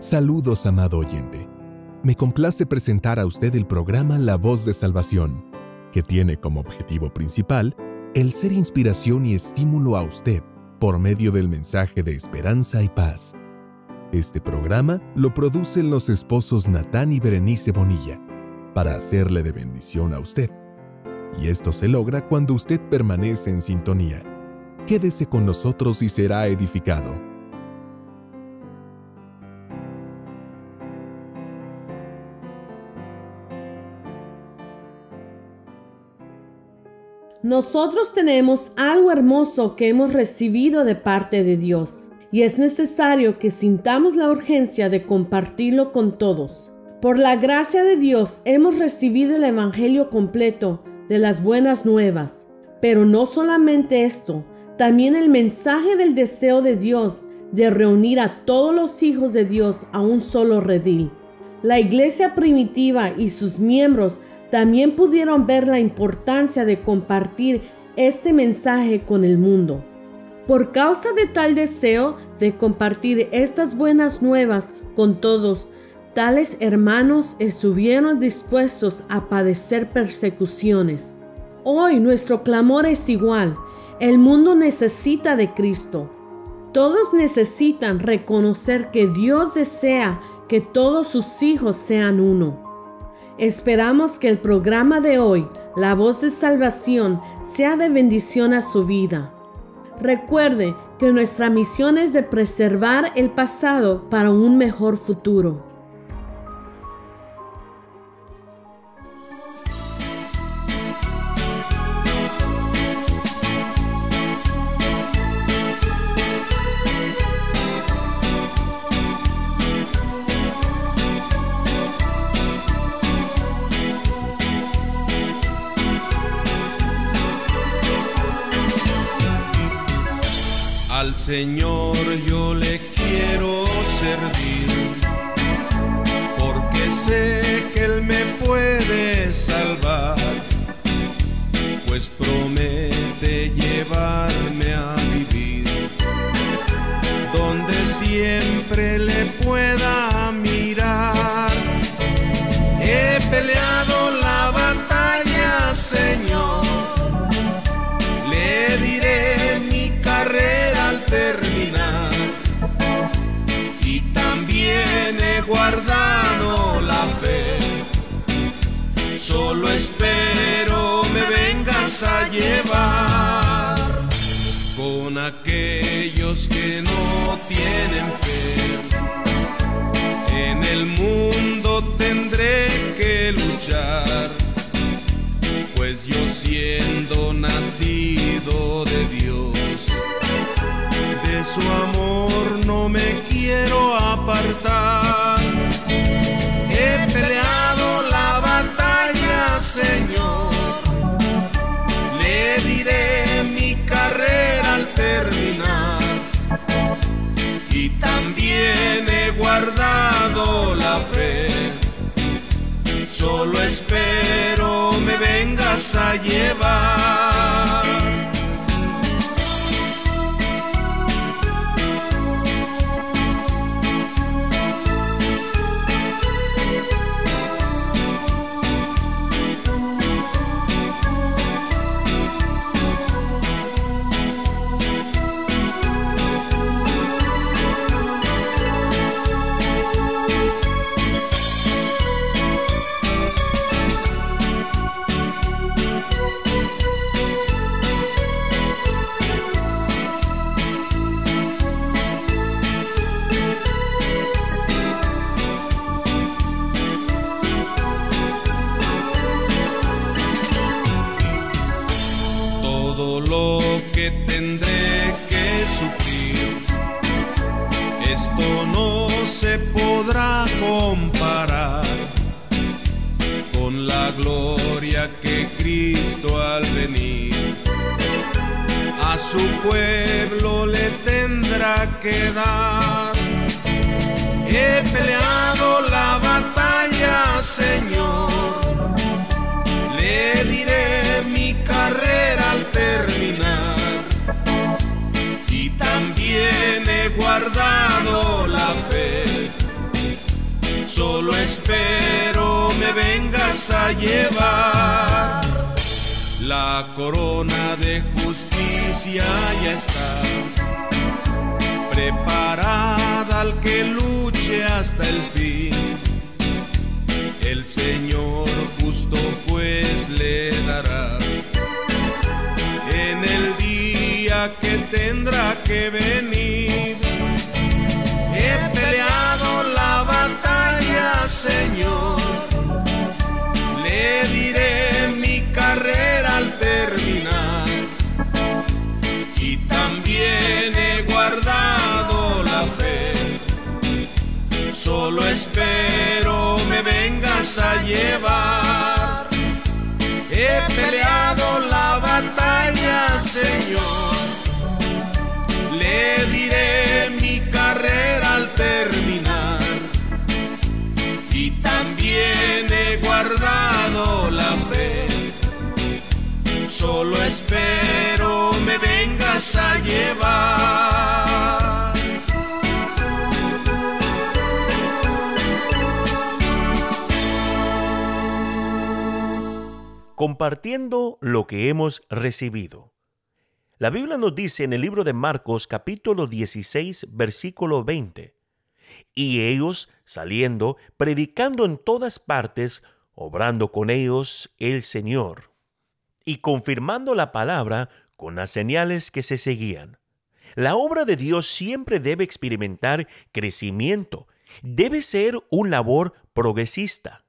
Saludos, amado oyente. Me complace presentar a usted el programa La Voz de Salvación, que tiene como objetivo principal el ser inspiración y estímulo a usted por medio del mensaje de esperanza y paz. Este programa lo producen los esposos Natán y Berenice Bonilla para hacerle de bendición a usted. Y esto se logra cuando usted permanece en sintonía. Quédese con nosotros y será edificado. Nosotros tenemos algo hermoso que hemos recibido de parte de Dios y es necesario que sintamos la urgencia de compartirlo con todos. Por la gracia de Dios hemos recibido el Evangelio completo de las buenas nuevas, pero no solamente esto, también el mensaje del deseo de Dios de reunir a todos los hijos de Dios a un solo redil. La iglesia primitiva y sus miembros también pudieron ver la importancia de compartir este mensaje con el mundo. Por causa de tal deseo de compartir estas buenas nuevas con todos, tales hermanos estuvieron dispuestos a padecer persecuciones. Hoy nuestro clamor es igual. El mundo necesita de Cristo. Todos necesitan reconocer que Dios desea que todos sus hijos sean uno. Esperamos que el programa de hoy, La Voz de Salvación, sea de bendición a su vida. Recuerde que nuestra misión es de preservar el pasado para un mejor futuro. Señor yo le quiero servir, porque sé que Él me puede salvar, pues promete llevarme Solo espero me vengas a llevar con aquellos que no tienen fe. En el mundo tendré que luchar, pues yo siendo nacido de Dios su amor he guardado la fe. Solo espero me vengas a llevar. la gloria que Cristo al venir a su pueblo le tendrá que dar. He peleado la batalla, Señor. Le diré mi carrera al terminar. Y también he guardado la Solo espero me vengas a llevar. La corona de justicia ya está preparada al que luche hasta el fin. El Señor justo pues le dará en el día que tendrá que venir. He peleado Señor. Le diré mi carrera al terminar. Y también he guardado la fe. Solo espero me vengas a llevar. He peleado la batalla, Señor. Le diré guardado la fe. Solo espero me vengas a llevar. compartiendo lo que hemos recibido. La Biblia nos dice en el libro de Marcos capítulo 16 versículo 20, y ellos saliendo, predicando en todas partes, obrando con ellos el Señor, y confirmando la palabra con las señales que se seguían. La obra de Dios siempre debe experimentar crecimiento, debe ser un labor progresista.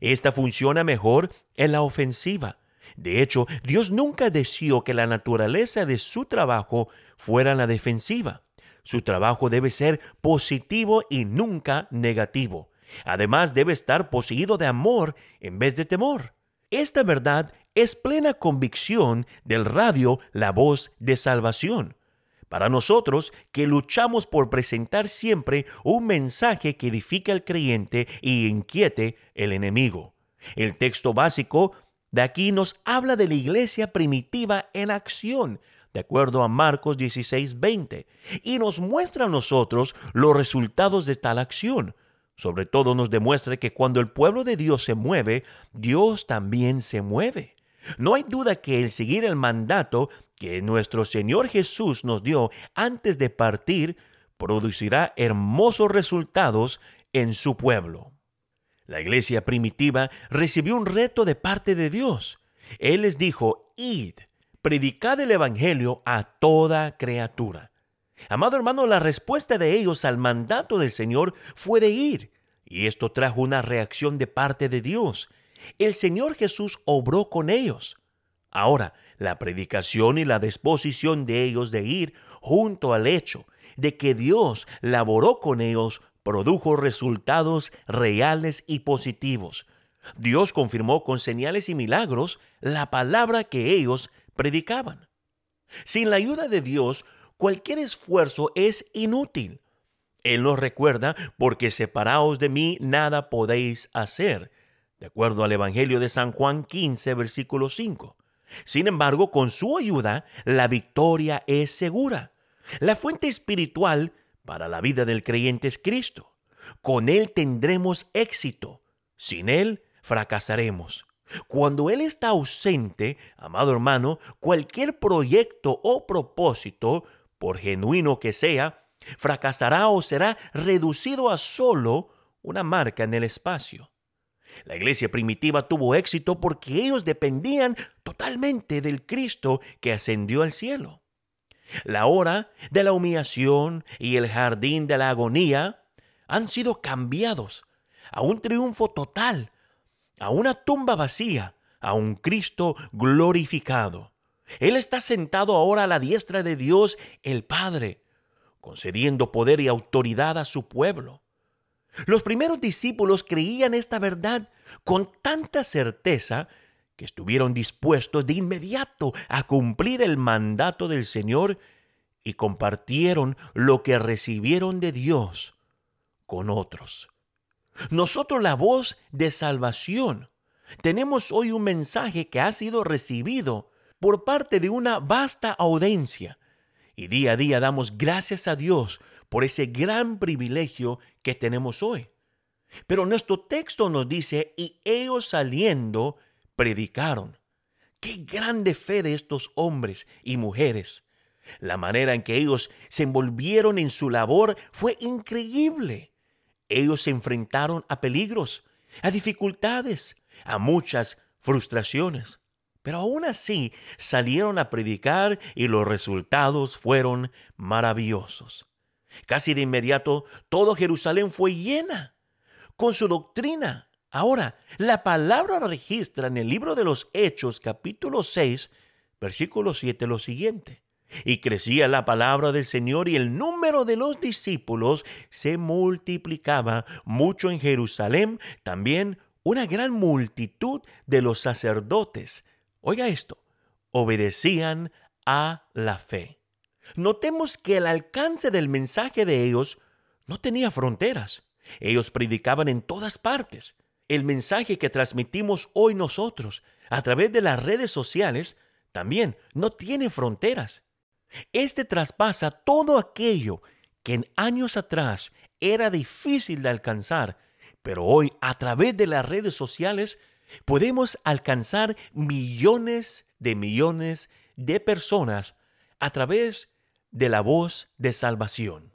Esta funciona mejor en la ofensiva. De hecho, Dios nunca deseó que la naturaleza de su trabajo fuera la defensiva. Su trabajo debe ser positivo y nunca negativo. Además, debe estar poseído de amor en vez de temor. Esta verdad es plena convicción del radio La Voz de Salvación para nosotros que luchamos por presentar siempre un mensaje que edifique al creyente y inquiete el enemigo. El texto básico de aquí nos habla de la iglesia primitiva en acción, de acuerdo a Marcos 16:20, y nos muestra a nosotros los resultados de tal acción. Sobre todo nos demuestra que cuando el pueblo de Dios se mueve, Dios también se mueve. No hay duda que el seguir el mandato que nuestro Señor Jesús nos dio antes de partir producirá hermosos resultados en su pueblo. La iglesia primitiva recibió un reto de parte de Dios. Él les dijo, id, predicad el Evangelio a toda criatura. Amado hermano, la respuesta de ellos al mandato del Señor fue de ir, y esto trajo una reacción de parte de Dios. El Señor Jesús obró con ellos. Ahora, la predicación y la disposición de ellos de ir junto al hecho de que Dios laboró con ellos produjo resultados reales y positivos. Dios confirmó con señales y milagros la palabra que ellos predicaban. Sin la ayuda de Dios, cualquier esfuerzo es inútil. Él nos recuerda, porque separaos de mí nada podéis hacer, de acuerdo al Evangelio de San Juan 15, versículo 5. Sin embargo, con su ayuda, la victoria es segura. La fuente espiritual para la vida del creyente es Cristo. Con Él tendremos éxito. Sin Él fracasaremos. Cuando Él está ausente, amado hermano, cualquier proyecto o propósito, por genuino que sea, fracasará o será reducido a solo una marca en el espacio. La iglesia primitiva tuvo éxito porque ellos dependían totalmente del Cristo que ascendió al cielo. La hora de la humillación y el jardín de la agonía han sido cambiados a un triunfo total, a una tumba vacía, a un Cristo glorificado. Él está sentado ahora a la diestra de Dios el Padre, concediendo poder y autoridad a su pueblo. Los primeros discípulos creían esta verdad con tanta certeza que estuvieron dispuestos de inmediato a cumplir el mandato del Señor y compartieron lo que recibieron de Dios con otros. Nosotros la voz de salvación tenemos hoy un mensaje que ha sido recibido por parte de una vasta audiencia y día a día damos gracias a Dios por ese gran privilegio que tenemos hoy. Pero nuestro texto nos dice, y ellos saliendo, predicaron. Qué grande fe de estos hombres y mujeres. La manera en que ellos se envolvieron en su labor fue increíble. Ellos se enfrentaron a peligros, a dificultades, a muchas frustraciones. Pero aún así salieron a predicar y los resultados fueron maravillosos. Casi de inmediato todo Jerusalén fue llena con su doctrina. Ahora, la palabra registra en el libro de los Hechos capítulo 6, versículo 7 lo siguiente. Y crecía la palabra del Señor y el número de los discípulos se multiplicaba mucho en Jerusalén, también una gran multitud de los sacerdotes. Oiga esto, obedecían a la fe. Notemos que el alcance del mensaje de ellos no tenía fronteras. Ellos predicaban en todas partes. El mensaje que transmitimos hoy nosotros a través de las redes sociales también no tiene fronteras. Este traspasa todo aquello que en años atrás era difícil de alcanzar, pero hoy a través de las redes sociales podemos alcanzar millones de millones de personas a través de la voz de salvación.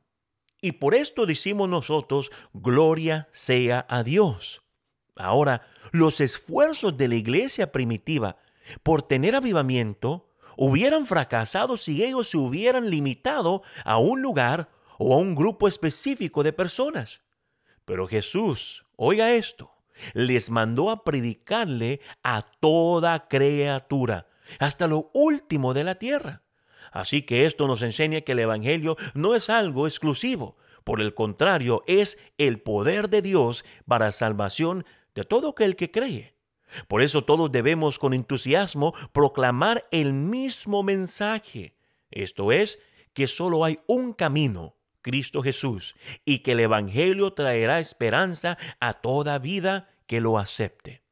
Y por esto decimos nosotros, gloria sea a Dios. Ahora, los esfuerzos de la iglesia primitiva por tener avivamiento hubieran fracasado si ellos se hubieran limitado a un lugar o a un grupo específico de personas. Pero Jesús, oiga esto, les mandó a predicarle a toda criatura, hasta lo último de la tierra. Así que esto nos enseña que el Evangelio no es algo exclusivo, por el contrario, es el poder de Dios para salvación de todo aquel que cree. Por eso todos debemos con entusiasmo proclamar el mismo mensaje. Esto es, que solo hay un camino, Cristo Jesús, y que el Evangelio traerá esperanza a toda vida que lo acepte.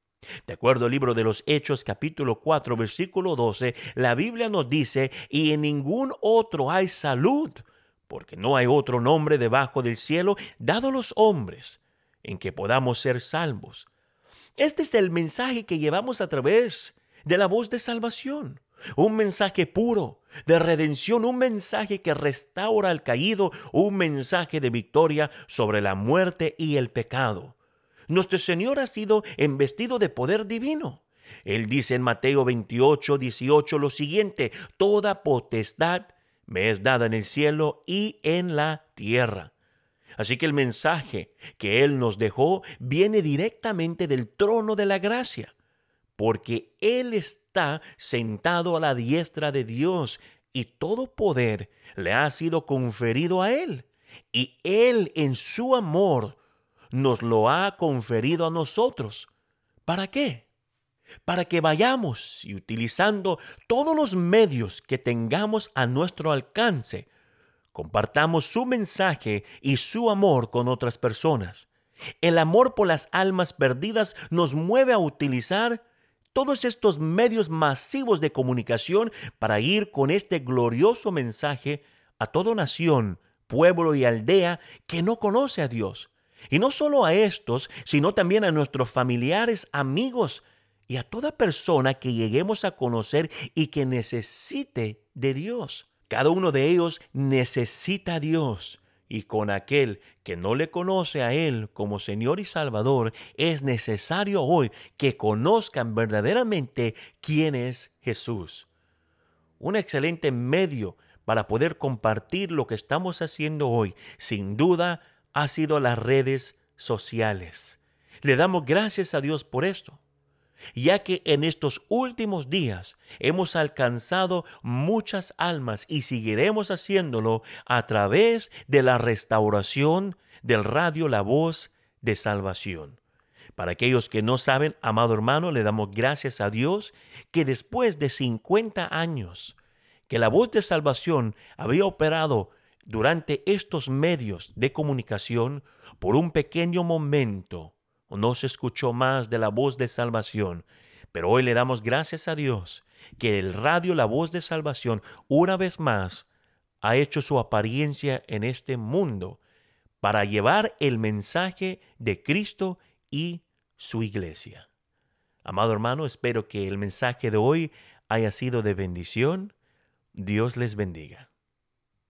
De acuerdo al libro de los Hechos capítulo 4 versículo 12, la Biblia nos dice, y en ningún otro hay salud, porque no hay otro nombre debajo del cielo dado a los hombres en que podamos ser salvos. Este es el mensaje que llevamos a través de la voz de salvación. Un mensaje puro, de redención, un mensaje que restaura al caído, un mensaje de victoria sobre la muerte y el pecado. Nuestro Señor ha sido embestido de poder divino. Él dice en Mateo 28, 18 lo siguiente, Toda potestad me es dada en el cielo y en la tierra. Así que el mensaje que Él nos dejó viene directamente del trono de la gracia, porque Él está sentado a la diestra de Dios y todo poder le ha sido conferido a Él. Y Él en su amor nos lo ha conferido a nosotros. ¿Para qué? Para que vayamos y utilizando todos los medios que tengamos a nuestro alcance, compartamos su mensaje y su amor con otras personas. El amor por las almas perdidas nos mueve a utilizar todos estos medios masivos de comunicación para ir con este glorioso mensaje a toda nación, pueblo y aldea que no conoce a Dios. Y no solo a estos, sino también a nuestros familiares, amigos y a toda persona que lleguemos a conocer y que necesite de Dios. Cada uno de ellos necesita a Dios y con aquel que no le conoce a Él como Señor y Salvador, es necesario hoy que conozcan verdaderamente quién es Jesús. Un excelente medio para poder compartir lo que estamos haciendo hoy, sin duda, ha sido las redes sociales. Le damos gracias a Dios por esto ya que en estos últimos días hemos alcanzado muchas almas y seguiremos haciéndolo a través de la restauración del radio La Voz de Salvación. Para aquellos que no saben, amado hermano, le damos gracias a Dios que después de 50 años que la voz de salvación había operado durante estos medios de comunicación, por un pequeño momento no se escuchó más de la voz de salvación. Pero hoy le damos gracias a Dios que el radio La Voz de Salvación una vez más ha hecho su apariencia en este mundo para llevar el mensaje de Cristo y su iglesia. Amado hermano, espero que el mensaje de hoy haya sido de bendición. Dios les bendiga.